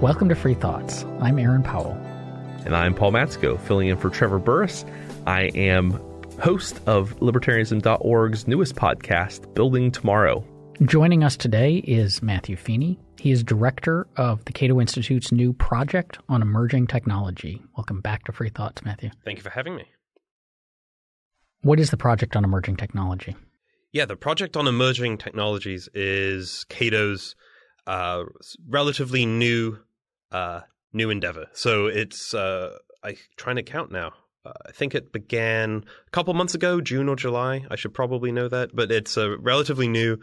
Welcome to Free Thoughts. I'm Aaron Powell. And I'm Paul Matzko, filling in for Trevor Burrus. I am host of libertarianism.org's newest podcast, Building Tomorrow. Joining us today is Matthew Feeney. He is director of the Cato Institute's new project on emerging technology. Welcome back to Free Thoughts, Matthew. Thank you for having me. What is the project on emerging technology? Yeah, the project on emerging technologies is Cato's uh, relatively new uh, new endeavor. So it's uh, I'm trying to count now. Uh, I think it began a couple months ago, June or July. I should probably know that, but it's uh, relatively new.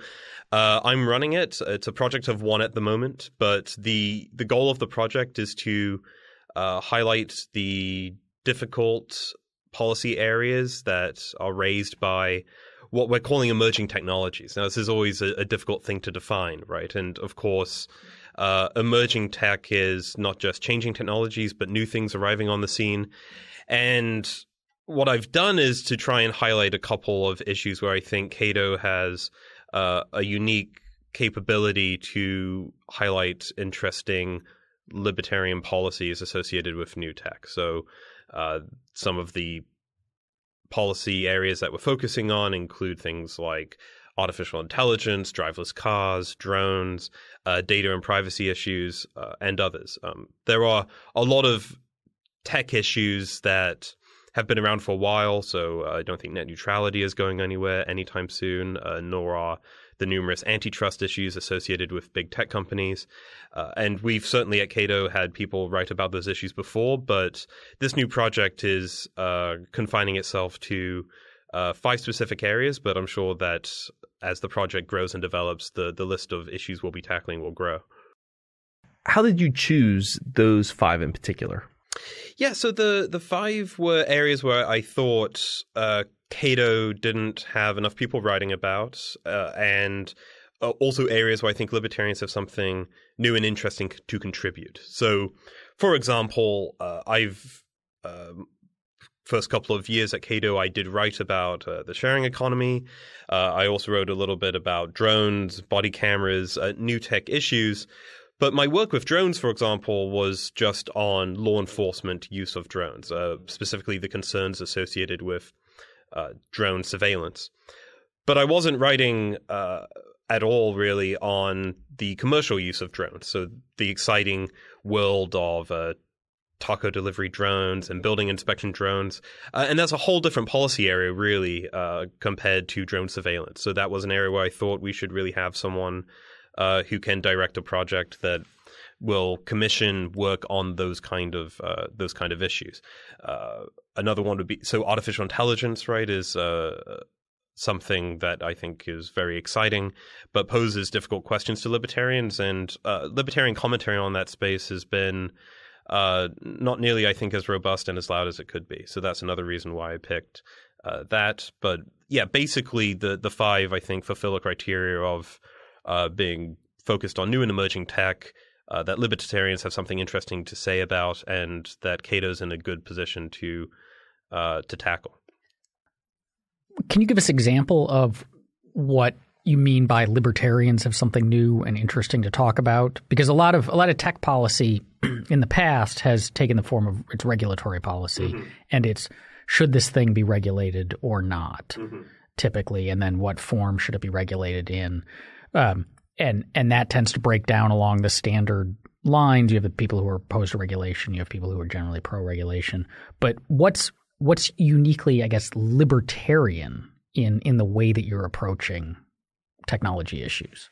Uh, I'm running it. It's a project of one at the moment, but the the goal of the project is to uh, highlight the difficult policy areas that are raised by what we're calling emerging technologies. Now, this is always a, a difficult thing to define, right? And of course, uh, emerging tech is not just changing technologies, but new things arriving on the scene. And what I've done is to try and highlight a couple of issues where I think Cato has uh, a unique capability to highlight interesting libertarian policies associated with new tech. So, uh, some of the policy areas that we're focusing on include things like artificial intelligence, driverless cars, drones, uh, data and privacy issues, uh, and others. Um, there are a lot of tech issues that have been around for a while, so uh, I don't think net neutrality is going anywhere anytime soon, uh, nor are the numerous antitrust issues associated with big tech companies. Uh, and we've certainly at Cato had people write about those issues before, but this new project is uh, confining itself to uh, five specific areas, but I'm sure that as the project grows and develops, the, the list of issues we'll be tackling will grow. How did you choose those five in particular? Yeah, so the the five were areas where I thought uh, Cato didn't have enough people writing about, uh, and uh, also areas where I think libertarians have something new and interesting to contribute. So, for example, uh, I've um, first couple of years at Cato, I did write about uh, the sharing economy. Uh, I also wrote a little bit about drones, body cameras, uh, new tech issues. But my work with drones, for example, was just on law enforcement use of drones, uh, specifically the concerns associated with uh, drone surveillance. But I wasn't writing uh, at all really on the commercial use of drones. So the exciting world of uh, taco delivery drones and building inspection drones. Uh, and that's a whole different policy area, really, uh, compared to drone surveillance. So that was an area where I thought we should really have someone uh, who can direct a project that will commission work on those kind of uh, those kind of issues. Uh, another one would be so artificial intelligence, right? Is uh, something that I think is very exciting, but poses difficult questions to libertarians. And uh, libertarian commentary on that space has been uh, not nearly, I think, as robust and as loud as it could be. So that's another reason why I picked uh, that. But yeah, basically, the the five I think fulfill the criteria of uh, being focused on new and emerging tech. Uh, that libertarians have something interesting to say about, and that Cato's in a good position to uh, to tackle. Can you give us an example of what you mean by libertarians have something new and interesting to talk about? Because a lot of a lot of tech policy in the past has taken the form of its regulatory policy, mm-hmm. and it's should this thing be regulated or not, mm-hmm. typically, and then what form should it be regulated in, um, and and that tends to break down along the standard lines. You have the people who are opposed to regulation, you have people who are generally pro regulation, but what's what's uniquely, I guess, libertarian in in the way that you're approaching technology issues?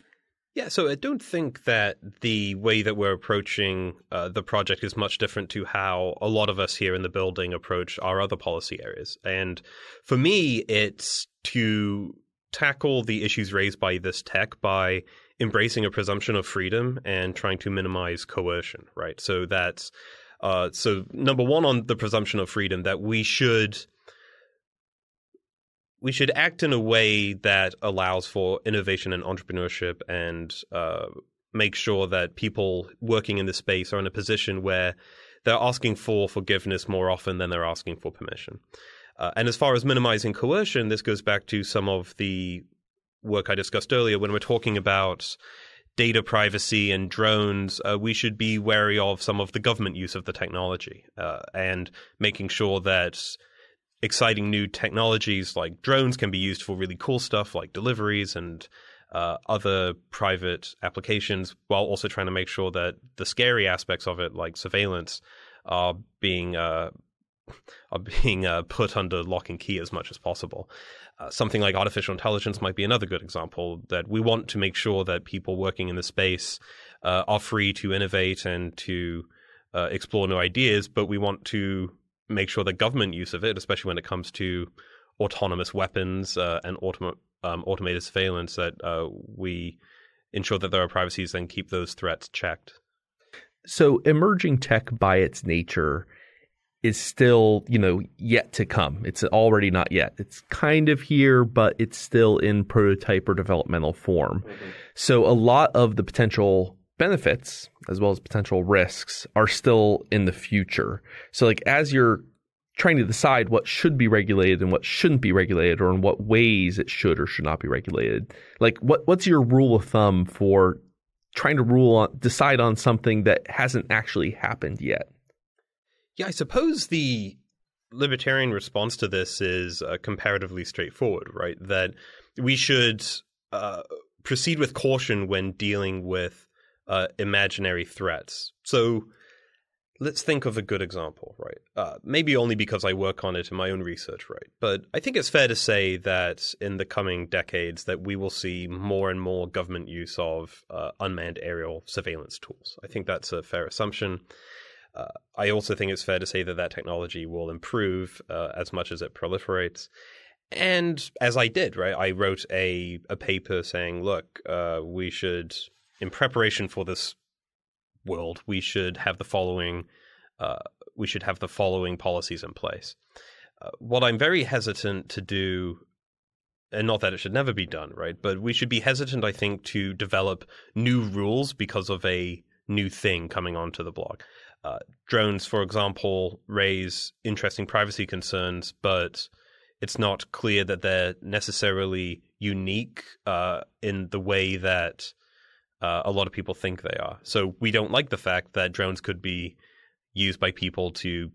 Yeah, so I don't think that the way that we're approaching uh, the project is much different to how a lot of us here in the building approach our other policy areas. And for me, it's to tackle the issues raised by this tech by embracing a presumption of freedom and trying to minimize coercion, right? So that's uh, so number one on the presumption of freedom that we should we should act in a way that allows for innovation and entrepreneurship and uh, make sure that people working in this space are in a position where they're asking for forgiveness more often than they're asking for permission. Uh, and as far as minimizing coercion, this goes back to some of the work I discussed earlier when we're talking about data privacy and drones, uh, we should be wary of some of the government use of the technology uh, and making sure that exciting new technologies like drones can be used for really cool stuff like deliveries and uh, other private applications, while also trying to make sure that the scary aspects of it, like surveillance, are being uh, are being uh, put under lock and key as much as possible. Uh, something like artificial intelligence might be another good example that we want to make sure that people working in the space uh, are free to innovate and to uh, explore new ideas, but we want to make sure that government use of it, especially when it comes to autonomous weapons uh, and autom- um, automated surveillance, that uh, we ensure that there are privacies and keep those threats checked. So, emerging tech by its nature is still, you know, yet to come. It's already not yet. It's kind of here, but it's still in prototype or developmental form. Mm-hmm. So, a lot of the potential benefits as well as potential risks are still in the future. So like as you're trying to decide what should be regulated and what shouldn't be regulated or in what ways it should or should not be regulated, like what what's your rule of thumb for trying to rule on decide on something that hasn't actually happened yet? Yeah, I suppose the libertarian response to this is uh, comparatively straightforward, right? That we should uh, proceed with caution when dealing with uh, imaginary threats. So let's think of a good example, right? Uh, maybe only because I work on it in my own research, right? But I think it's fair to say that in the coming decades that we will see more and more government use of uh, unmanned aerial surveillance tools. I think that's a fair assumption. Uh, I also think it's fair to say that that technology will improve uh, as much as it proliferates. And as I did, right, I wrote a a paper saying, look, uh, we should in preparation for this world, we should have the following uh, we should have the following policies in place. Uh, what I'm very hesitant to do, and not that it should never be done, right? But we should be hesitant, I think, to develop new rules because of a new thing coming onto the blog. Uh, drones, for example, raise interesting privacy concerns, but it's not clear that they're necessarily unique uh, in the way that uh, a lot of people think they are. So we don't like the fact that drones could be used by people to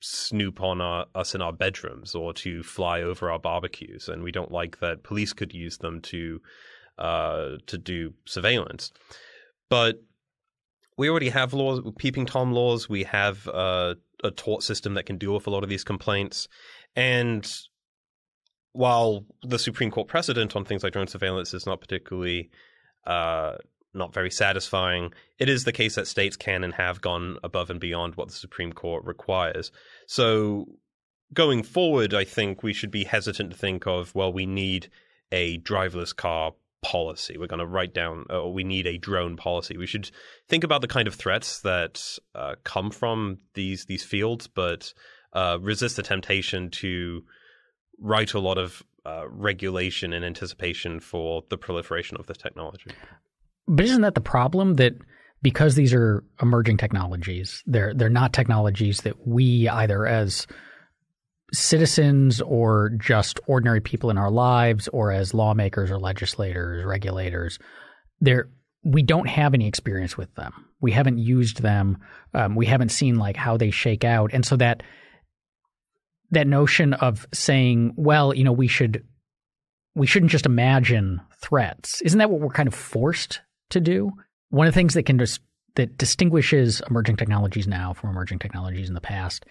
snoop on our, us in our bedrooms or to fly over our barbecues, and we don't like that police could use them to uh, to do surveillance. But we already have laws, peeping tom laws. We have uh, a tort system that can deal with a lot of these complaints, and while the Supreme Court precedent on things like drone surveillance is not particularly uh, not very satisfying. It is the case that states can and have gone above and beyond what the Supreme Court requires. So going forward, I think we should be hesitant to think of, well, we need a driverless car policy. We're going to write down, uh, we need a drone policy. We should think about the kind of threats that uh, come from these these fields, but uh, resist the temptation to write a lot of uh, regulation in anticipation for the proliferation of this technology. But isn't that the problem that because these are emerging technologies, they're they're not technologies that we either as citizens or just ordinary people in our lives or as lawmakers or legislators, regulators, they're we don't have any experience with them. We haven't used them. Um, we haven't seen like how they shake out, and so that that notion of saying, well, you know, we should we shouldn't just imagine threats. Isn't that what we're kind of forced to do. One of the things that can dis- that distinguishes emerging technologies now from emerging technologies in the past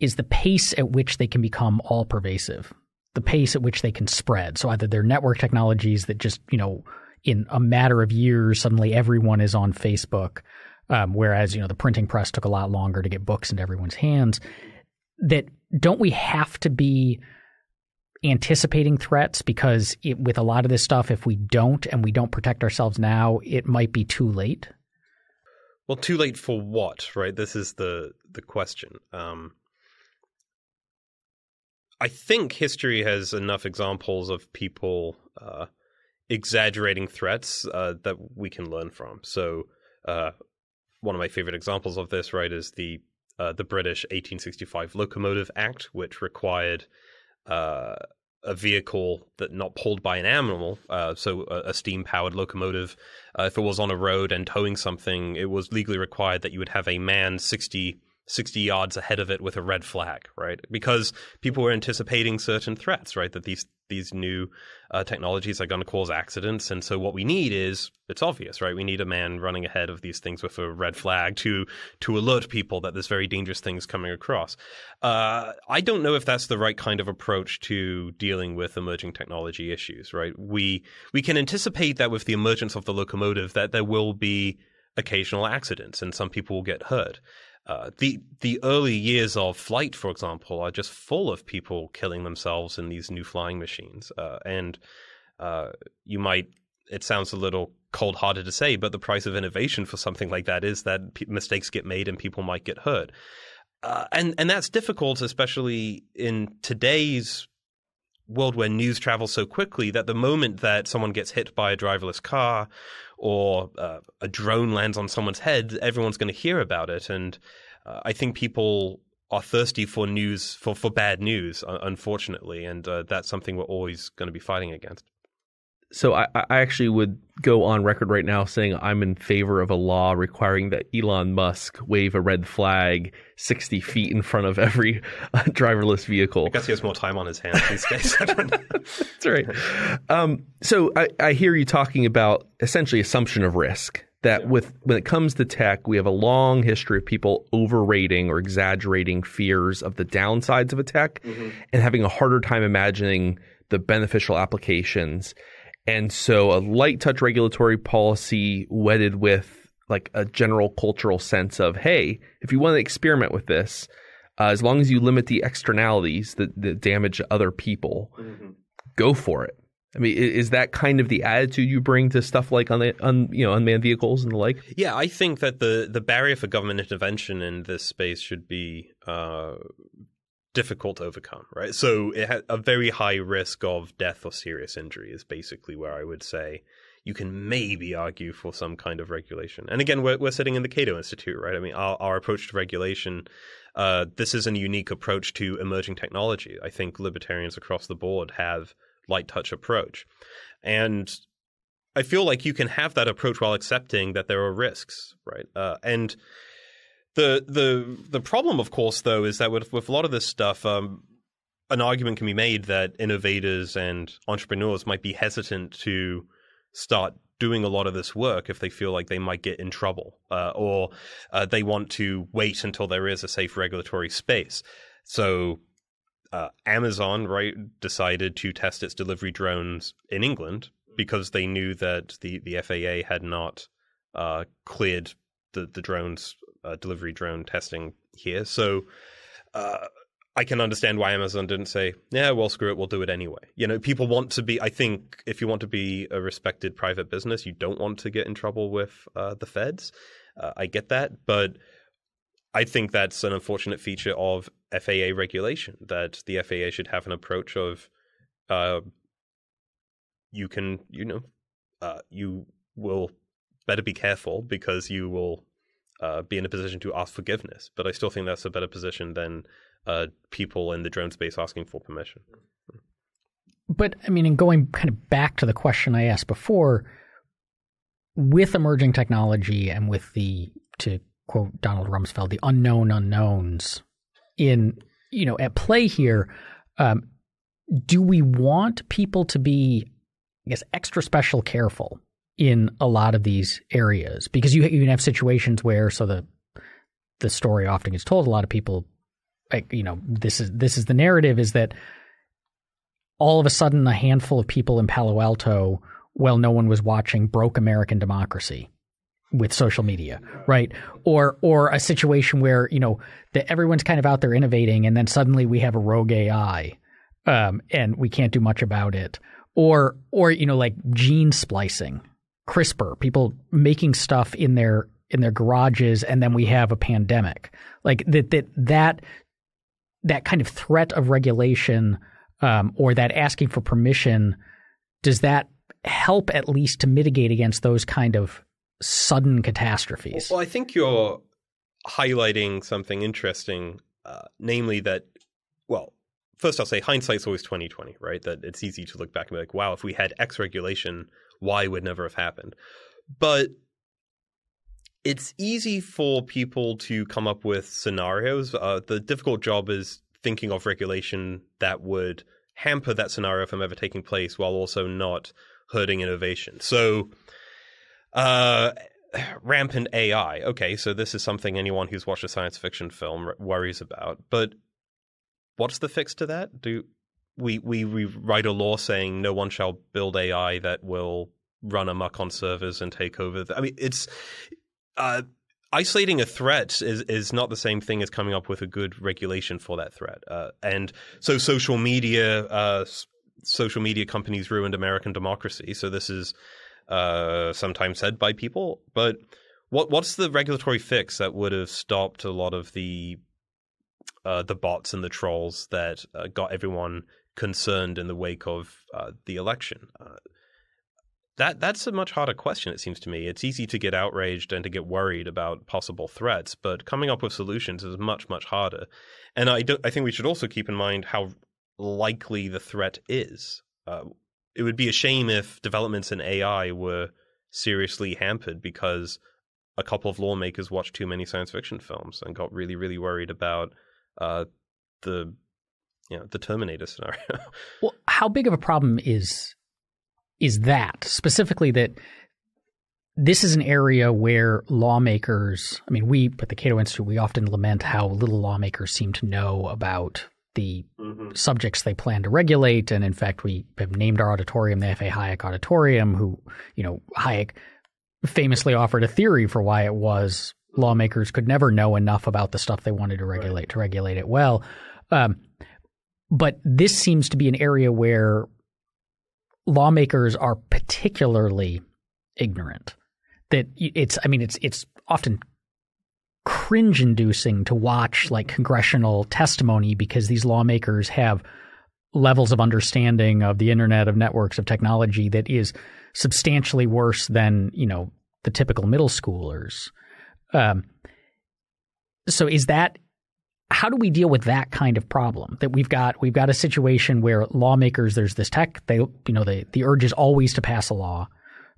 is the pace at which they can become all pervasive, the pace at which they can spread. So either they're network technologies that just, you know, in a matter of years, suddenly everyone is on Facebook, um, whereas, you know, the printing press took a lot longer to get books into everyone's hands. That don't we have to be anticipating threats because it, with a lot of this stuff, if we don't and we don't protect ourselves now, it might be too late. Well, too late for what, right? This is the the question. Um, I think history has enough examples of people uh, exaggerating threats uh, that we can learn from. So, uh, one of my favorite examples of this, right, is the uh, the British 1865 Locomotive Act, which required uh, a vehicle that not pulled by an animal, uh, so a, a steam powered locomotive, uh, if it was on a road and towing something, it was legally required that you would have a man 60 60 yards ahead of it with a red flag, right? Because people were anticipating certain threats, right? That these these new uh, technologies are going to cause accidents, and so what we need is it's obvious, right? We need a man running ahead of these things with a red flag to to alert people that there's very dangerous things coming across. Uh, I don't know if that's the right kind of approach to dealing with emerging technology issues, right? We we can anticipate that with the emergence of the locomotive that there will be occasional accidents and some people will get hurt. Uh, the the early years of flight, for example, are just full of people killing themselves in these new flying machines. Uh, and uh, you might, it sounds a little cold hearted to say, but the price of innovation for something like that is that p- mistakes get made and people might get hurt. Uh, and and that's difficult, especially in today's world where news travels so quickly that the moment that someone gets hit by a driverless car or uh, a drone lands on someone's head, everyone's going to hear about it. And uh, I think people are thirsty for news, for, for bad news, unfortunately. And uh, that's something we're always going to be fighting against so I, I, actually would go on record right now saying I'm in favor of a law requiring that Elon Musk wave a red flag 60 feet in front of every uh, driverless vehicle. I guess he has more time on his hands these days. That's right. Um, so I, I, hear you talking about essentially assumption of risk. That yeah. with when it comes to tech, we have a long history of people overrating or exaggerating fears of the downsides of a tech mm-hmm. and having a harder time imagining the beneficial applications and so a light touch regulatory policy wedded with like a general cultural sense of, hey, if you want to experiment with this, uh, as long as you limit the externalities that, that damage other people, mm-hmm. go for it. I mean, is that kind of the attitude you bring to stuff like on, the, on you know unmanned vehicles and the like? Yeah, I think that the the barrier for government intervention in this space should be uh, difficult to overcome, right? So it had a very high risk of death or serious injury is basically where I would say you can maybe argue for some kind of regulation. And again, we're, we're sitting in the Cato Institute, right? I mean, our, our approach to regulation, uh, this is a unique approach to emerging technology. I think libertarians across the board have light touch approach. And I feel like you can have that approach while accepting that there are risks, right? Uh, and the the the problem, of course, though, is that with with a lot of this stuff, um, an argument can be made that innovators and entrepreneurs might be hesitant to start doing a lot of this work if they feel like they might get in trouble, uh, or uh, they want to wait until there is a safe regulatory space. So. Uh, Amazon, right, decided to test its delivery drones in England because they knew that the, the FAA had not uh, cleared the, the drones uh, delivery drone testing here. So uh, I can understand why Amazon didn't say, yeah, well, screw it, we'll do it anyway. You know, people want to be, I think if you want to be a respected private business, you don't want to get in trouble with uh, the feds. Uh, I get that. But I think that's an unfortunate feature of FAA regulation that the FAA should have an approach of uh, you can, you know, uh, you will better be careful because you will uh, be in a position to ask forgiveness. But I still think that's a better position than uh, people in the drone space asking for permission. But I mean, in going kind of back to the question I asked before, with emerging technology and with the to quote Donald Rumsfeld, the unknown unknowns in you know at play here, um, do we want people to be, I guess, extra special careful in a lot of these areas because you you can have situations where so the the story often gets told a lot of people like you know this is this is the narrative is that all of a sudden a handful of people in Palo Alto well no one was watching broke American democracy with social media right? Or or a situation where you know that everyone's kind of out there innovating and then suddenly we have a rogue AI um, and we can't do much about it. Or or you know like gene splicing CRISPR, people making stuff in their in their garages, and then we have a pandemic. Like that that that that kind of threat of regulation um, or that asking for permission does that help at least to mitigate against those kind of sudden catastrophes? Well, I think you're highlighting something interesting, uh, namely that well, first I'll say hindsight's always twenty twenty, right? That it's easy to look back and be like, wow, if we had X regulation, Y would never have happened. But it's easy for people to come up with scenarios. Uh, the difficult job is thinking of regulation that would hamper that scenario from ever taking place while also not hurting innovation. So, uh, rampant AI. Okay, so this is something anyone who's watched a science fiction film worries about. But what's the fix to that? Do we we, we write a law saying no one shall build AI that will run amok on servers and take over? The, I mean, it's uh, isolating a threat is is not the same thing as coming up with a good regulation for that threat. Uh, and so, social media, uh, social media companies ruined American democracy. So this is uh, sometimes said by people, but what what's the regulatory fix that would have stopped a lot of the uh, the bots and the trolls that uh, got everyone concerned in the wake of uh, the election? That that's a much harder question. It seems to me. It's easy to get outraged and to get worried about possible threats, but coming up with solutions is much much harder. And I. I think we should also keep in mind how likely the threat is. Uh, it would be a shame if developments in AI were seriously hampered because a couple of lawmakers watched too many science fiction films and got really really worried about uh, the you know the Terminator scenario. well, how big of a problem is is that specifically that this is an area where lawmakers, I mean, we at the Cato Institute, we often lament how little lawmakers seem to know about the mm-hmm. subjects they plan to regulate. And in fact, we have named our auditorium the F.A. Hayek Auditorium, who, you know, Hayek famously offered a theory for why it was lawmakers could never know enough about the stuff they wanted to regulate right. to regulate it well. Um, but this seems to be an area where lawmakers are particularly ignorant. That it's, I mean, it's it's often cringe inducing to watch like congressional testimony because these lawmakers have levels of understanding of the internet of networks of technology that is substantially worse than you know the typical middle schoolers um, so is that how do we deal with that kind of problem? That we've got we've got a situation where lawmakers there's this tech they you know the the urge is always to pass a law.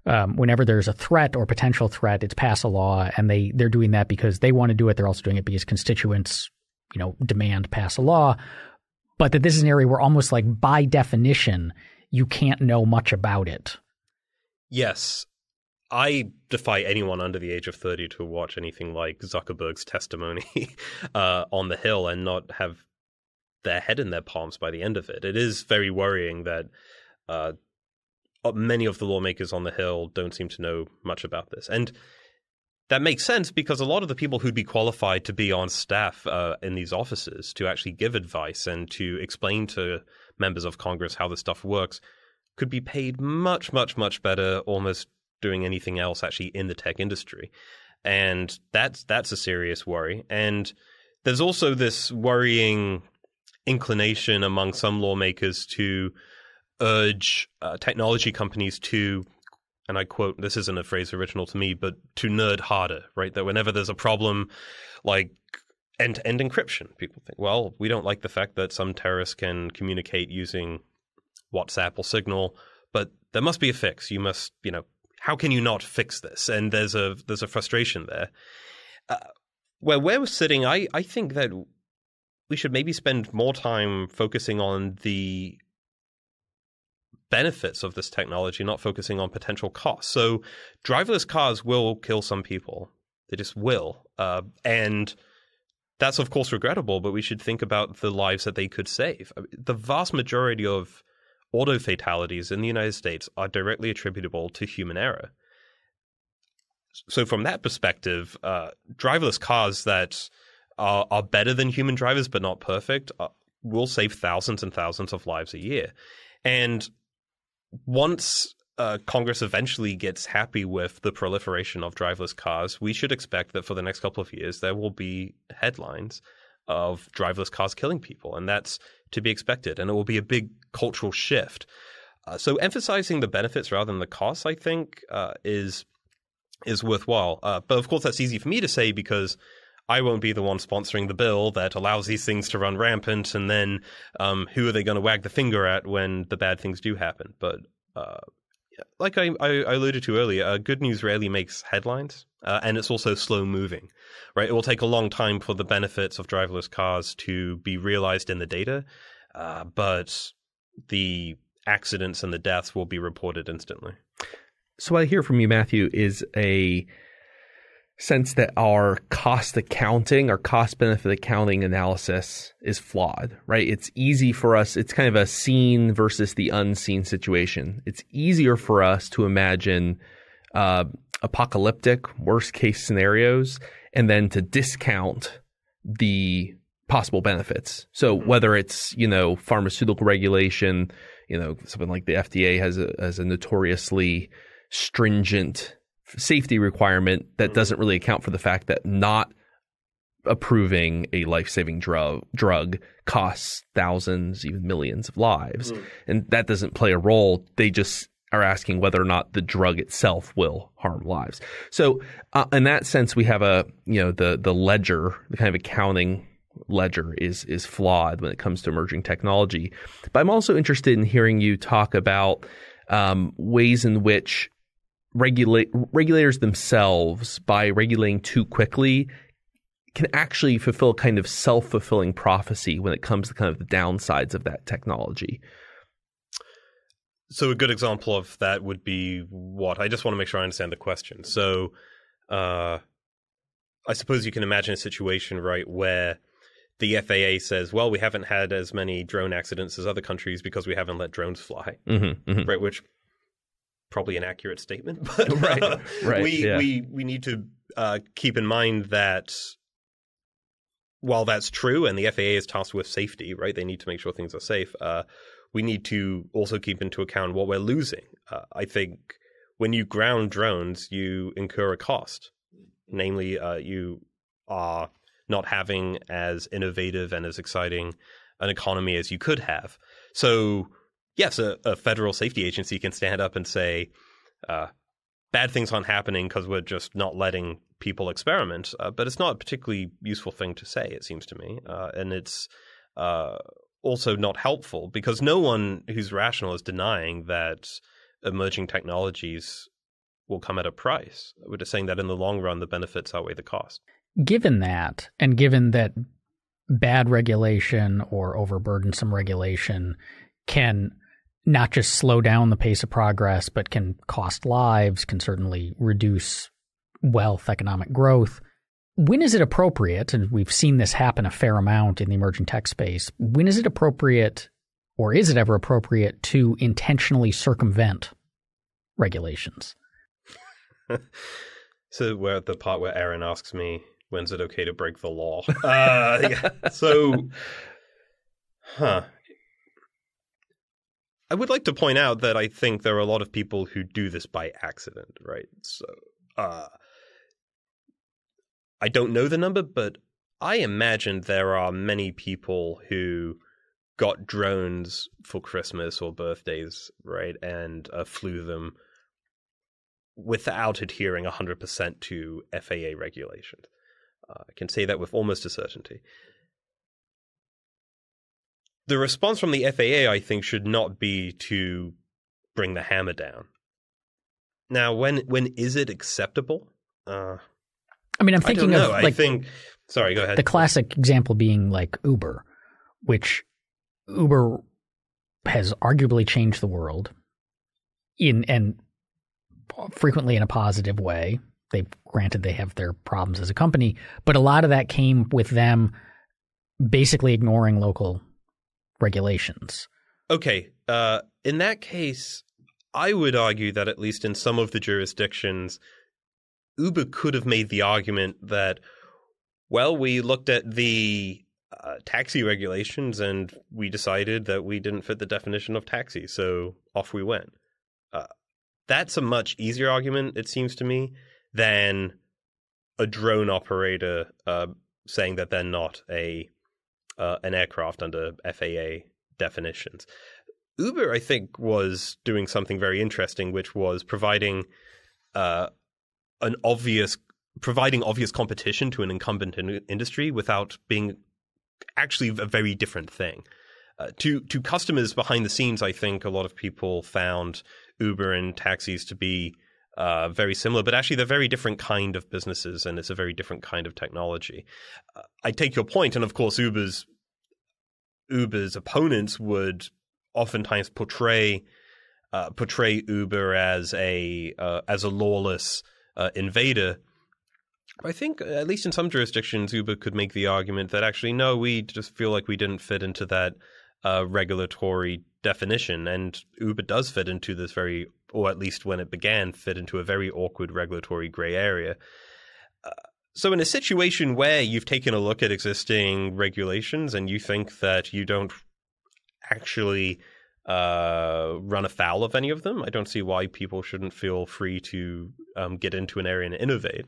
Um, whenever there's a threat or potential threat it's pass a law and they they're doing that because they want to do it. They're also doing it because constituents you know demand pass a law. But that this is an area where almost like by definition you can't know much about it. Yes I defy anyone under the age of 30 to watch anything like Zuckerberg's testimony uh, on the Hill and not have their head in their palms by the end of it. It is very worrying that uh, uh, many of the lawmakers on the Hill don't seem to know much about this. And that makes sense because a lot of the people who'd be qualified to be on staff uh, in these offices to actually give advice and to explain to members of Congress how this stuff works could be paid much, much, much better, almost doing anything else actually in the tech industry. And that's that's a serious worry. And there's also this worrying inclination among some lawmakers to urge uh, technology companies to and I quote, this isn't a phrase original to me, but to nerd harder, right? That whenever there's a problem like end to end encryption, people think, well, we don't like the fact that some terrorists can communicate using WhatsApp or Signal, but there must be a fix. You must, you know, how can you not fix this? And there's a there's a frustration there. Uh, where we're sitting, I I think that we should maybe spend more time focusing on the benefits of this technology, not focusing on potential costs. So, driverless cars will kill some people; they just will, uh, and that's of course regrettable. But we should think about the lives that they could save. The vast majority of auto fatalities in the United States are directly attributable to human error. So, from that perspective, uh, driverless cars that are, are, better than human drivers but not perfect uh, will save thousands and thousands of lives a year. And once uh, Congress eventually gets happy with the proliferation of driverless cars, we should expect that for the next couple of years there will be headlines of driverless cars killing people, and that's to be expected. And it will be a big cultural shift. Uh, so emphasizing the benefits rather than the costs, I think, uh, is is worthwhile. Uh, but of course, that's easy for me to say because I won't be the one sponsoring the bill that allows these things to run rampant, and then um, who are they going to wag the finger at when the bad things do happen? But uh, like I, I, alluded to earlier, uh, good news rarely makes headlines, uh, and it's also slow moving. Right, it will take a long time for the benefits of driverless cars to be realized in the data, uh, but the accidents and the deaths will be reported instantly. So what I hear from you, Matthew, is a sense that our cost accounting, our cost benefit accounting analysis is flawed, right? It's easy for us, it's kind of a seen versus the unseen situation. It's easier for us to imagine uh, apocalyptic, worst case scenarios and then to discount the possible benefits. So whether it's, you know, pharmaceutical regulation, you know, something like the FDA has a, has a notoriously stringent safety requirement that mm-hmm. doesn't really account for the fact that not approving a life-saving drug drug costs thousands even millions of lives mm. and that doesn't play a role they just are asking whether or not the drug itself will harm lives so uh, in that sense we have a you know the the ledger the kind of accounting ledger is is flawed when it comes to emerging technology but i'm also interested in hearing you talk about um, ways in which regulate regulators themselves by regulating too quickly can actually fulfill kind of self-fulfilling prophecy when it comes to kind of the downsides of that technology. So a good example of that would be what I just want to make sure I understand the question. So uh, I suppose you can imagine a situation right where the FAA says, "Well, we haven't had as many drone accidents as other countries because we haven't let drones fly." Mm-hmm, mm-hmm. Right, which probably an accurate statement, but right, uh, right, we yeah. we we need to uh, keep in mind that while that's true, and the FAA is tasked with safety, right? They need to make sure things are safe. Uh, we need to also keep into account what we're losing. Uh, I think when you ground drones, you incur a cost. Namely, uh, you are not having as innovative and as exciting an economy as you could have. So yes, a, a, federal safety agency can stand up and say, uh, bad things aren't happening because we're just not letting people experiment. Uh, but it's not a particularly useful thing to say, it seems to me. Uh, and it's uh, also not helpful because no one who's rational is denying that emerging technologies will come at a price. We're just saying that in the long run, the benefits outweigh the cost. Given that, and given that bad regulation or overburdensome regulation can not just slow down the pace of progress, but can cost lives, can certainly reduce wealth, economic growth. When is it appropriate, and we've seen this happen a fair amount in the emerging tech space, when is it appropriate, or is it ever appropriate, to intentionally circumvent regulations? so, where the part where Aaron asks me, when's it okay to break the law? Uh, yeah. So, huh. I would like to point out that I think there are a lot of people who do this by accident, right? So, uh, I don't know the number, but I imagine there are many people who got drones for Christmas or birthdays, right, and uh, flew them without adhering 100% to FAA regulations. Uh, I can say that with almost a certainty the response from the FAA, I think, should not be to bring the hammer down. Now, when when is it acceptable? Uh, I mean, I'm thinking of like I think. Sorry, go ahead. The classic example being like Uber, which Uber has arguably changed the world in and frequently in a positive way. They granted they have their problems as a company, but a lot of that came with them basically ignoring local regulations. Okay. Uh, in that case, I would argue that at least in some of the jurisdictions, Uber could have made the argument that, well, we looked at the uh, taxi regulations and we decided that we didn't fit the definition of taxi, so off we went. Uh, that's a much easier argument, it seems to me, than a drone operator uh, saying that they're not a uh, an aircraft under FAA definitions. Uber, I think, was doing something very interesting, which was providing uh, an obvious providing obvious competition to an incumbent in- industry without being actually a very different thing. Uh, to to customers behind the scenes, I think a lot of people found Uber and taxis to be uh, very similar, but actually they're very different kind of businesses, and it's a very different kind of technology. Uh, I take your point, and of course, Uber's Uber's opponents would oftentimes portray uh, portray Uber as a uh, as a lawless uh, invader. I think, at least in some jurisdictions, Uber could make the argument that actually, no, we just feel like we didn't fit into that uh, regulatory definition, and Uber does fit into this very, or at least when it began, fit into a very awkward regulatory gray area. Uh, so, in a situation where you've taken a look at existing regulations and you think that you don't actually uh, run afoul of any of them, I don't see why people shouldn't feel free to um, get into an area and innovate.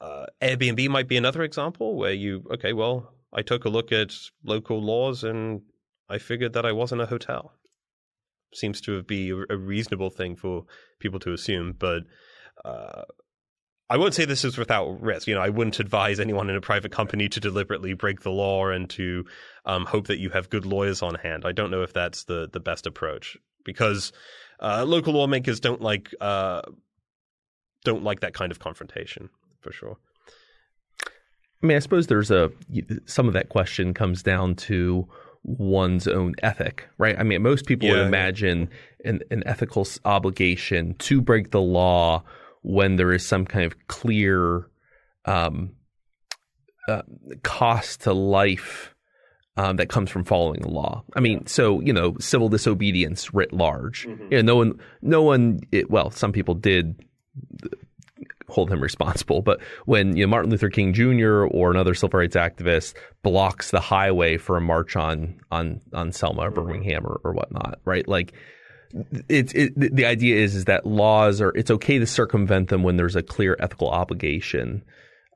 Uh, Airbnb might be another example where you, okay, well, I took a look at local laws and I figured that I wasn't a hotel. Seems to be a reasonable thing for people to assume, but uh, I won't say this is without risk. You know, I wouldn't advise anyone in a private company to deliberately break the law and to um, hope that you have good lawyers on hand. I don't know if that's the the best approach because uh, local lawmakers don't like uh, don't like that kind of confrontation for sure. I mean, I suppose there's a some of that question comes down to one's own ethic, right? I mean, most people yeah, would imagine yeah. an, an ethical obligation to break the law when there is some kind of clear um, uh, cost to life um, that comes from following the law. I mean, so you know, civil disobedience writ large. Mm-hmm. You know, no one, no one. It, well, some people did hold him responsible. But when you know, Martin Luther King Jr. or another civil rights activist blocks the highway for a march on on on Selma or Birmingham or, or whatnot, right? Like it's it, the idea is is that laws are it's okay to circumvent them when there's a clear ethical obligation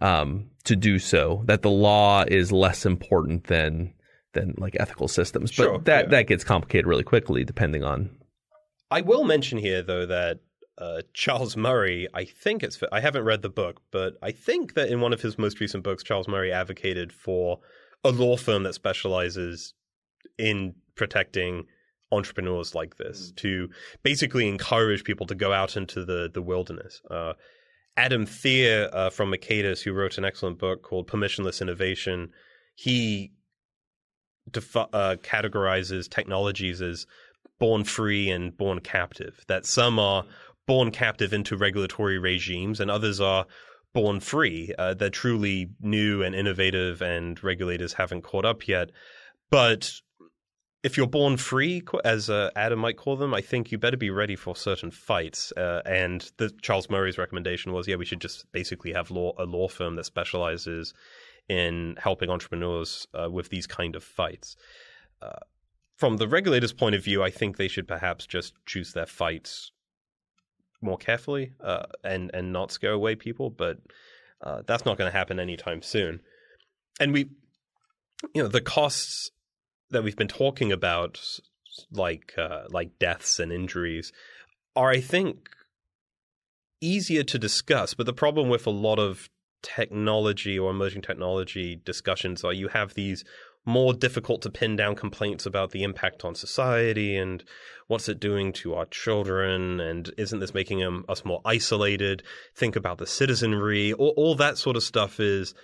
um, to do so. That the law is less important than than like ethical systems, but sure, that yeah. that gets complicated really quickly depending on. I will mention here though that uh, Charles Murray, I think it's, I haven't read the book, but I think that in one of his most recent books, Charles Murray advocated for a law firm that specializes in protecting entrepreneurs like this mm. to basically encourage people to go out into the, the wilderness. Uh, Adam Thierer uh, from Mercatus, who wrote an excellent book called Permissionless Innovation, he defi- uh, categorizes technologies as born free and born captive. That some are born captive into regulatory regimes, and others are born free. Uh, they're truly new and innovative, and regulators haven't caught up yet. But if you're born free, as uh, Adam might call them, I think you better be ready for certain fights. Uh, and the, Charles Murray's recommendation was, yeah, we should just basically have law, a law firm that specializes in helping entrepreneurs uh, with these kind of fights. Uh, from the regulator's point of view, I think they should perhaps just choose their fights more carefully uh, and and not scare away people. But uh, that's not going to happen anytime soon. And we, you know, the costs that we've been talking about, like uh, like deaths and injuries, are I think easier to discuss. But the problem with a lot of technology or emerging technology discussions are you have these more difficult to pin down complaints about the impact on society and what's it doing to our children? And isn't this making them, us more isolated? Think about the citizenry. All, all that sort of stuff is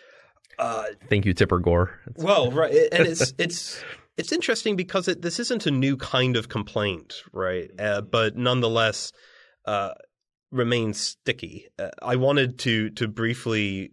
uh, thank you tipper gore. Well right and it's it's it's interesting because it, this isn't a new kind of complaint right? Uh, but nonetheless uh, remains sticky. Uh, i wanted to to briefly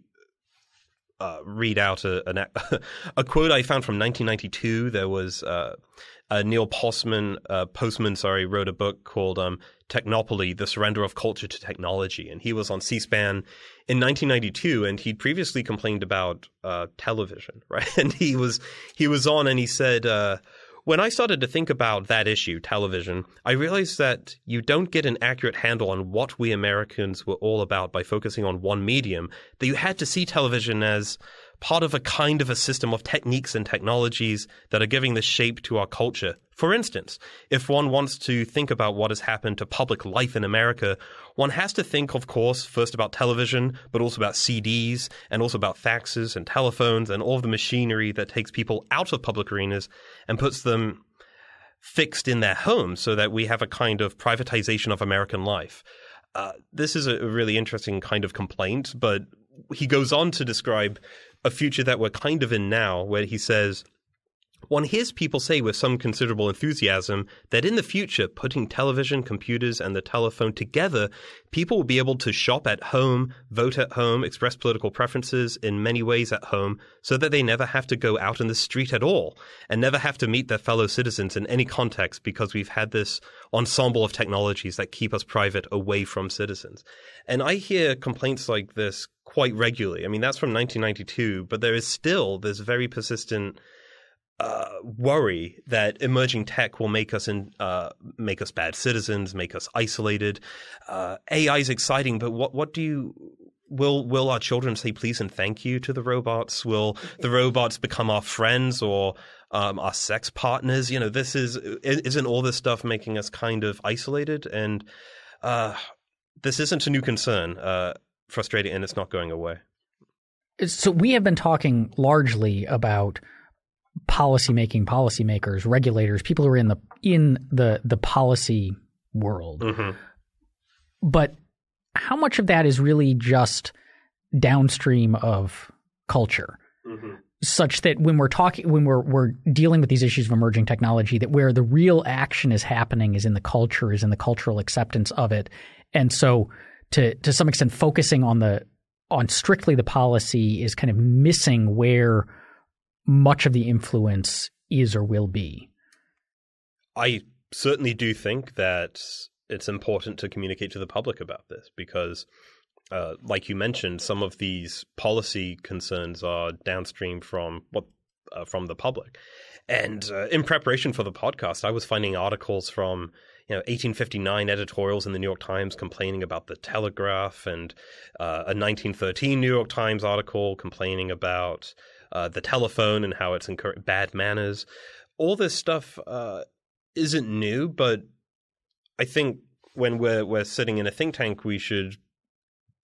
uh, read out a, a, a, quote I found from 1992. There was uh, Neil Postman, uh, Postman, sorry, wrote a book called um, Technopoly: The Surrender of Culture to Technology, and he was on C-SPAN in 1992, and he'd previously complained about uh, television, right? And he was he was on, and he said uh, when I started to think about that issue, television, I realized that you don't get an accurate handle on what we Americans were all about by focusing on one medium, that you had to see television as part of a kind of a system of techniques and technologies that are giving the shape to our culture. For instance, if one wants to think about what has happened to public life in America, one has to think, of course, first about television, but also about CDs, and also about faxes and telephones and all of the machinery that takes people out of public arenas and puts them fixed in their homes so that we have a kind of privatization of American life. Uh, this is a really interesting kind of complaint, but he goes on to describe a future that we're kind of in now, where he says, one hears people say with some considerable enthusiasm that in the future, putting television, computers, and the telephone together, people will be able to shop at home, vote at home, express political preferences in many ways at home, so that they never have to go out in the street at all, and never have to meet their fellow citizens in any context because we've had this ensemble of technologies that keep us private away from citizens. And I hear complaints like this quite regularly. I mean, that's from 1992, but there is still this very persistent uh, worry that emerging tech will make us in, uh, make us bad citizens, make us isolated. Uh, AI is exciting, but what what do you will will our children say please and thank you to the robots? Will the robots become our friends or um, our sex partners? You know, this is isn't all this stuff making us kind of isolated and uh, this isn't a new concern. Uh, frustrating, and it's not going away. So we have been talking largely about policymaking, policymakers, regulators, people who are in the in the the policy world. Mm-hmm. But how much of that is really just downstream of culture? Mm-hmm. Such that when we're talking, when we're we're dealing with these issues of emerging technology, that where the real action is happening is in the culture, is in the cultural acceptance of it, and so to to some extent, focusing on the on strictly the policy is kind of missing where much of the influence is or will be. I certainly do think that it's important to communicate to the public about this because, uh, like you mentioned, some of these policy concerns are downstream from what uh, from the public. And uh, in preparation for the podcast, I was finding articles from you know 1859 editorials in the New York Times complaining about the telegraph, and uh, a 1913 New York Times article complaining about uh, the telephone and how it's incur- bad manners. All this stuff uh, isn't new, but I think when we're we're sitting in a think tank, we should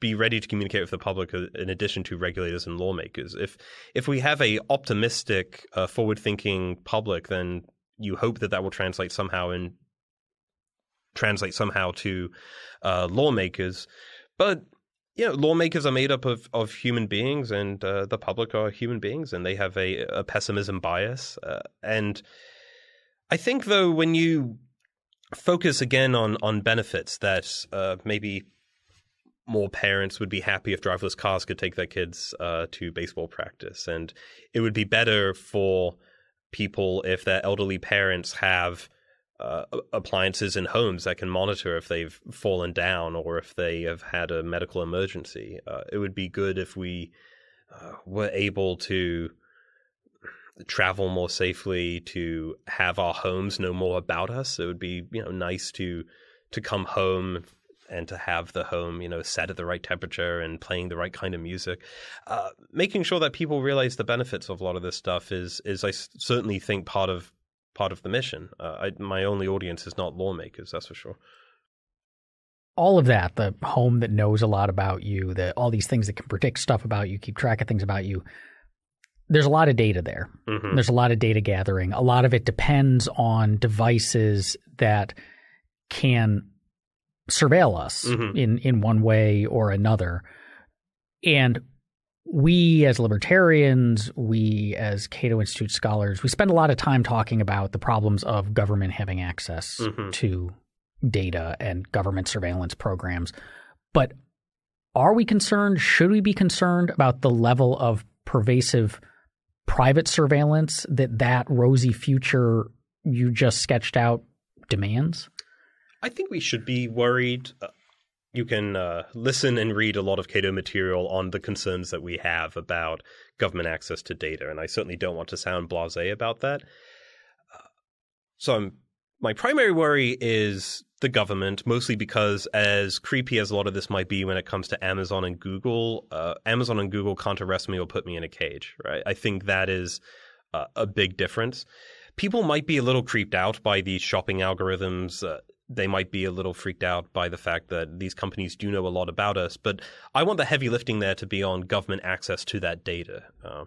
be ready to communicate with the public uh, in addition to regulators and lawmakers. If if we have a optimistic, uh, forward-thinking public, then you hope that that will translate somehow and translate somehow to uh, lawmakers. But you know, lawmakers are made up of, of human beings, and uh, the public are human beings, and they have a, a pessimism bias. Uh, and I think, though, when you focus again on on benefits, that uh, maybe more parents would be happy if driverless cars could take their kids uh, to baseball practice, and it would be better for people if their elderly parents have uh, appliances in homes that can monitor if they've fallen down or if they have had a medical emergency. Uh, it would be good if we uh, were able to travel more safely, to have our homes know more about us. It would be you know nice to to come home and to have the home, you know, set at the right temperature and playing the right kind of music. Uh, making sure that people realize the benefits of a lot of this stuff is is I certainly think part of part of the mission. Uh, I, my only audience is not lawmakers, that's for sure. All of that, the home that knows a lot about you, the all these things that can predict stuff about you, keep track of things about you. There's a lot of data there. Mm-hmm. There's a lot of data gathering. A lot of it depends on devices that can surveil us mm-hmm. in in one way or another. And we as libertarians, we as Cato Institute scholars, we spend a lot of time talking about the problems of government having access mm-hmm. to data and government surveillance programs. But are we concerned? Should we be concerned about the level of pervasive private surveillance that that rosy future you just sketched out demands? I think we should be worried. You can uh, listen and read a lot of Cato material on the concerns that we have about government access to data, and I certainly don't want to sound blasé about that. Uh, so, I'm, my primary worry is the government, mostly because, as creepy as a lot of this might be when it comes to Amazon and Google, uh, Amazon and Google can't arrest me or put me in a cage, right? I think that is uh, a big difference. People might be a little creeped out by these shopping algorithms. Uh, they might be a little freaked out by the fact that these companies do know a lot about us, but I want the heavy lifting there to be on government access to that data. Uh,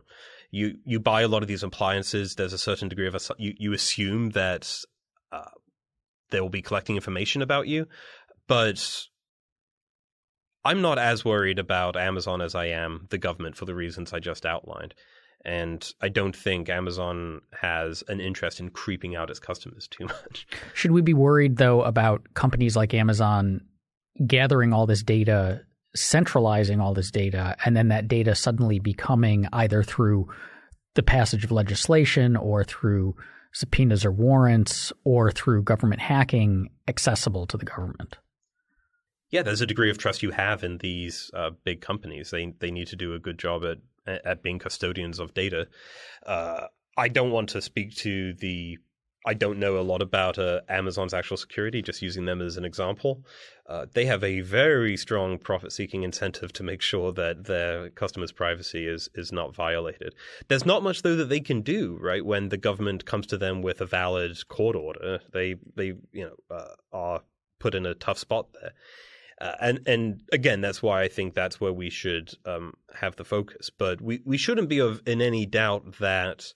you you buy a lot of these appliances. There's a certain degree of you you assume that uh, they will be collecting information about you. But I'm not as worried about Amazon as I am the government for the reasons I just outlined. And I don't think Amazon has an interest in creeping out its customers too much. Should we be worried, though, about companies like Amazon gathering all this data, centralizing all this data, and then that data suddenly becoming either through the passage of legislation or through subpoenas or warrants or through government hacking accessible to the government. Yeah, there's a degree of trust you have in these uh, big companies. They they need to do a good job at at being custodians of data. Uh, I don't want to speak to the I don't know a lot about uh, Amazon's actual security, just using them as an example. Uh, they have a very strong profit seeking incentive to make sure that their customers' privacy is, is not violated. There's not much, though, that they can do, right? When the government comes to them with a valid court order, they, they you know, uh, are put in a tough spot there. Uh, and and again, that's why I think that's where we should um, have the focus. But we, we shouldn't be of, in any doubt that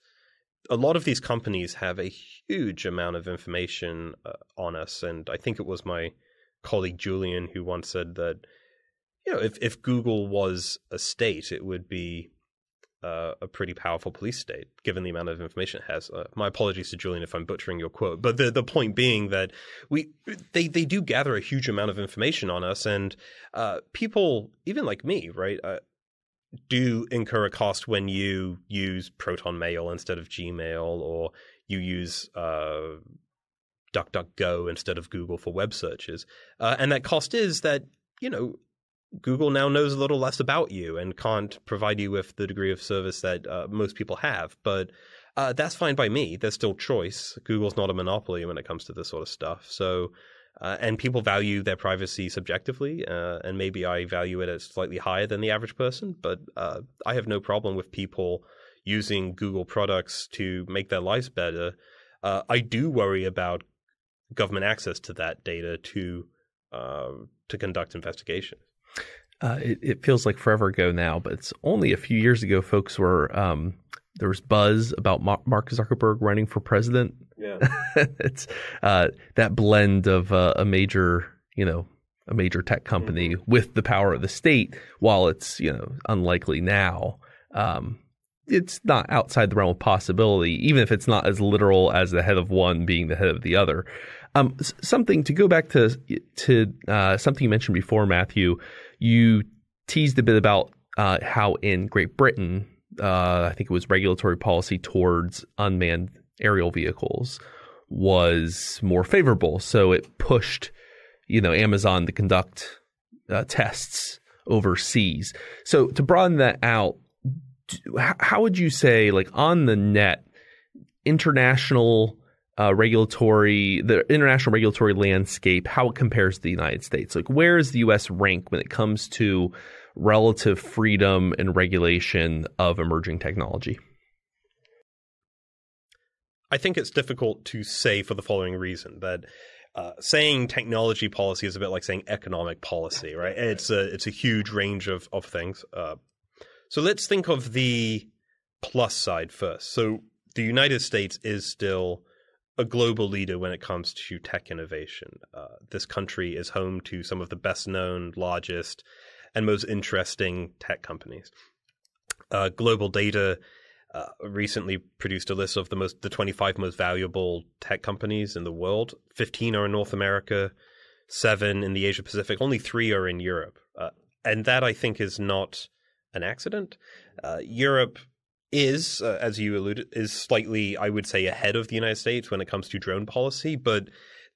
a lot of these companies have a huge amount of information uh, on us, and I think it was my colleague Julian who once said that you know if if Google was a state, it would be uh, a pretty powerful police state, given the amount of information it has. Uh, my apologies to Julian if I'm butchering your quote, but the the point being that we they they do gather a huge amount of information on us, and uh, people even like me, right? Uh, do incur a cost when you use Proton Mail instead of Gmail, or you use uh, DuckDuckGo instead of Google for web searches. Uh, and that cost is that, you know, Google now knows a little less about you and can't provide you with the degree of service that uh, most people have. But uh, that's fine by me. There's still choice. Google's not a monopoly when it comes to this sort of stuff. So uh, and people value their privacy subjectively, uh, and maybe I value it as slightly higher than the average person. But uh, I have no problem with people using Google products to make their lives better. Uh, I do worry about government access to that data to to conduct investigations. Uh, it, it, feels like forever ago now, but it's only a few years ago. Folks were um, there was buzz about Mark Zuckerberg running for president yeah, it's uh, that blend of uh, a major, you know, a major tech company mm-hmm. with the power of the state. While it's you know unlikely now, um, it's not outside the realm of possibility. Even if it's not as literal as the head of one being the head of the other. Um, something to go back to to uh, something you mentioned before, Matthew. You teased a bit about uh, how in Great Britain, uh, I think it was regulatory policy towards unmanned aerial vehicles was more favorable. So it pushed, you know, Amazon to conduct uh, tests overseas. So to broaden that out, how would you say, like on the net, international uh, regulatory, the international regulatory landscape, how it compares to the United States? Like, where is the U.S. rank when it comes to relative freedom and regulation of emerging technology? I think it's difficult to say for the following reason that uh, saying technology policy is a bit like saying economic policy, right? It's a it's a huge range of of things. Uh, so let's think of the plus side first. So the United States is still a global leader when it comes to tech innovation. Uh, this country is home to some of the best known, largest, and most interesting tech companies. Uh, GlobalData uh, recently produced a list of the most the 25 most valuable tech companies in the world. 15 are in North America, seven in the Asia Pacific, only three are in Europe. Uh, and that I think is not an accident. Uh, Europe is, uh, as you alluded, is slightly, I would say, ahead of the United States when it comes to drone policy, but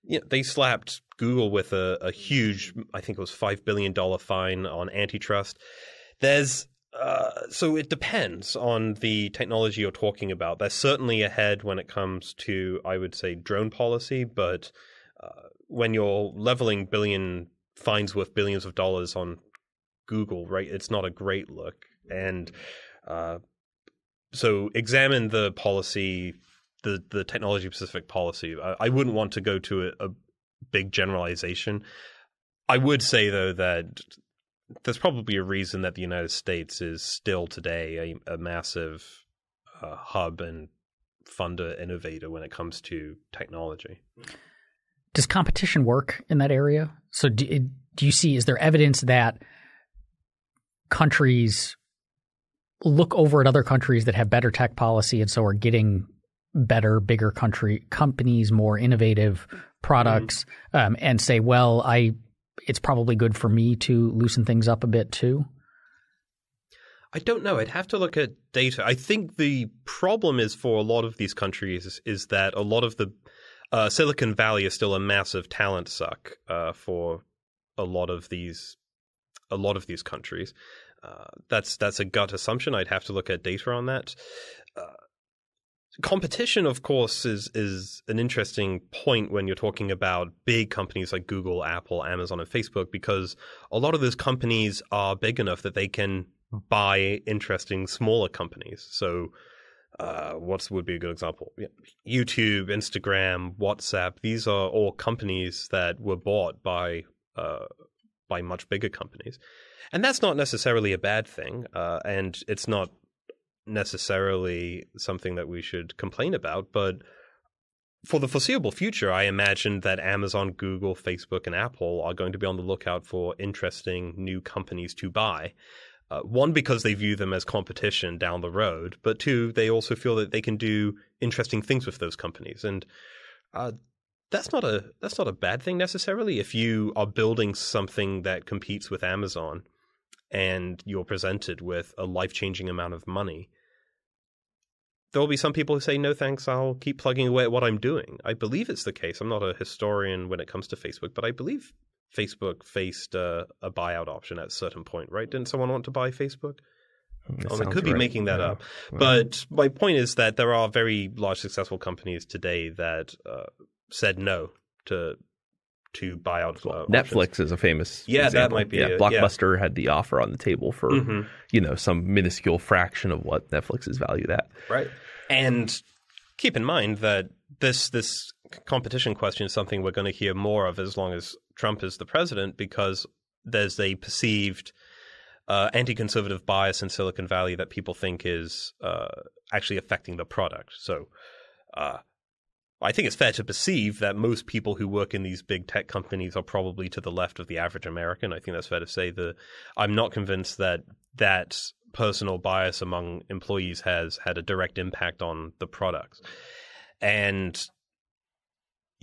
you know, they slapped Google with a, a huge, I think it was $5 billion fine on antitrust. There's uh, so it depends on the technology you're talking about. They're certainly ahead when it comes to, I would say, drone policy, but uh, when you're leveling billion fines worth billions of dollars on Google, right? It's not a great look, and uh, so examine the policy, the the technology specific policy. I, I, wouldn't want to go to a, a big generalization. I would say though that there's probably a reason that the United States is still today a, a massive uh, hub and funder innovator when it comes to technology. Does competition work in that area? So do, do you see is there evidence that countries look over at other countries that have better tech policy and so are getting better, bigger country companies, more innovative products, mm-hmm. um, and say, well, I it's probably good for me to loosen things up a bit too. I don't know. I'd have to look at data. I think the problem is for a lot of these countries is, is that a lot of the uh, Silicon Valley is still a massive talent suck uh, for a lot of these a lot of these countries. Uh, that's that's a gut assumption. I'd have to look at data on that. Uh, competition, of course, is is an interesting point when you're talking about big companies like Google, Apple, Amazon, and Facebook, because a lot of those companies are big enough that they can buy interesting smaller companies. So, uh, what would be a good example? YouTube, Instagram, WhatsApp. These are all companies that were bought by uh, by much bigger companies. And that's not necessarily a bad thing. Uh, and it's not necessarily something that we should complain about. But for the foreseeable future, I imagine that Amazon, Google, Facebook, and Apple are going to be on the lookout for interesting new companies to buy. Uh, one, because they view them as competition down the road, but two, they also feel that they can do interesting things with those companies. And uh, that's not a that's not a bad thing necessarily if you are building something that competes with Amazon and you're presented with a life-changing amount of money there will be some people who say no thanks I'll keep plugging away at what I'm doing I believe it's the case I'm not a historian when it comes to Facebook but I believe Facebook faced a buyout option at a certain point right didn't someone want to buy Facebook Oh, I could be right. making that yeah. up. But my point is that there are very large successful companies today that uh, said no to to buy out. Uh, Netflix options. is a famous. Yeah, example. that might be. Yeah, a, Blockbuster yeah. had the offer on the table for mm-hmm. you know some minuscule fraction of what Netflix is valued at. Right, and keep in mind that this this competition question is something we're going to hear more of as long as Trump is the president, because there's a perceived uh, anti-conservative bias in Silicon Valley that people think is uh, actually affecting the product. So. I think it's fair to perceive that most people who work in these big tech companies are probably to the left of the average American. I think that's fair to say. that I'm not convinced that that personal bias among employees has had a direct impact on the products. And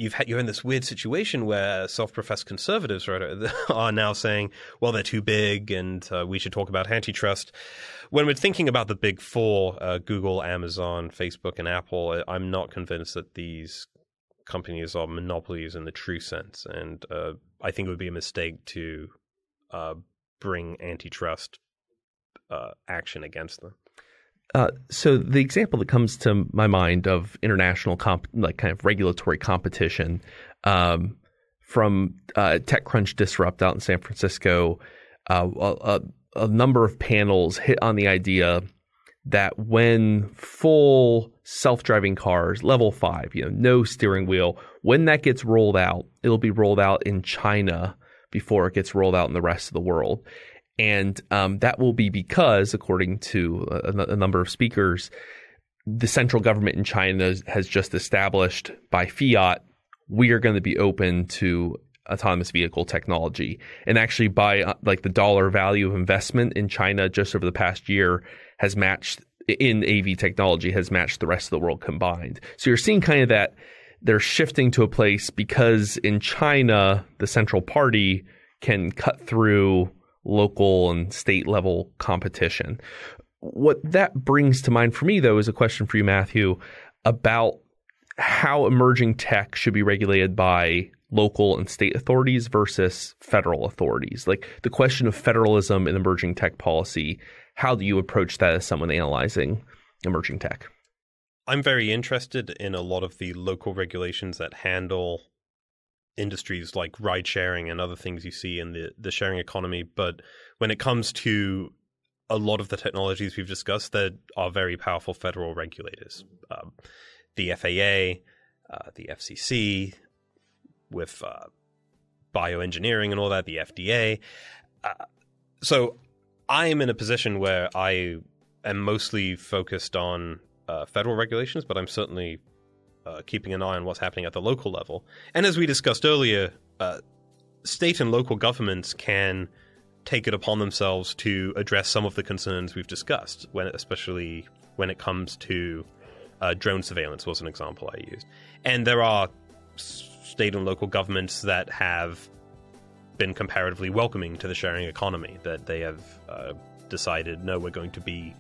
you've had, you're in this weird situation where self-professed conservatives are, are now saying, well, they're too big and uh, we should talk about antitrust. When we're thinking about the big four, uh, Google, Amazon, Facebook, and Apple, I'm not convinced that these companies are monopolies in the true sense. And uh, I think it would be a mistake to uh, bring antitrust uh, action against them. Uh, so the example that comes to my mind of international comp, like kind of regulatory competition, um, from uh, TechCrunch Disrupt out in San Francisco, uh, a, a, number of panels hit on the idea that when full self-driving cars, level five, you know, no steering wheel, when that gets rolled out, it'll be rolled out in China before it gets rolled out in the rest of the world. And um, that will be because, according to a, a, number of speakers, the central government in China has just established by fiat, we are going to be open to autonomous vehicle technology. And actually, by uh, like the dollar value of investment in China just over the past year has matched in AV technology has matched the rest of the world combined. So you're seeing kind of that they're shifting to a place because in China, the central party can cut through local and state level competition. What that brings to mind for me, though, is a question for you, Matthew, about how emerging tech should be regulated by local and state authorities versus federal authorities. Like the question of federalism in emerging tech policy, how do you approach that as someone analyzing emerging tech? I'm very interested in a lot of the local regulations that handle industries like ride sharing and other things you see in the, the sharing economy. But when it comes to a lot of the technologies we've discussed, there are very powerful federal regulators. Um, the FAA, uh, the FCC, with uh, bioengineering and all that, the FDA. Uh, so I am in a position where I am mostly focused on uh, federal regulations, but I'm certainly uh, keeping an eye on what's happening at the local level. And as we discussed earlier, uh, state and local governments can take it upon themselves to address some of the concerns we've discussed, when especially when it comes to uh, drone surveillance was an example I used. And there are state and local governments that have been comparatively welcoming to the sharing economy, that they have uh, decided, no, we're going to be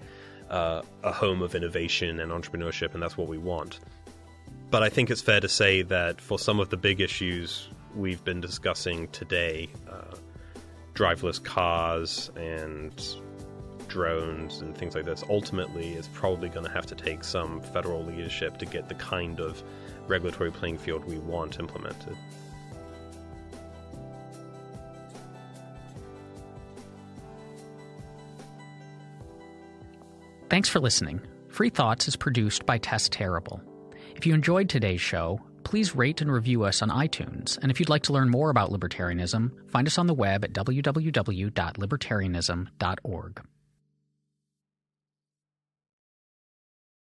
uh, a home of innovation and entrepreneurship, and that's what we want. But I think it's fair to say that for some of the big issues we've been discussing today, uh, driverless cars and drones and things like this, ultimately is probably going to have to take some federal leadership to get the kind of regulatory playing field we want implemented. Thanks for listening. Free Thoughts is produced by Tess Terrible. If you enjoyed today's show, please rate and review us on iTunes. And if you'd like to learn more about libertarianism, find us on the web at www.libertarianism.org.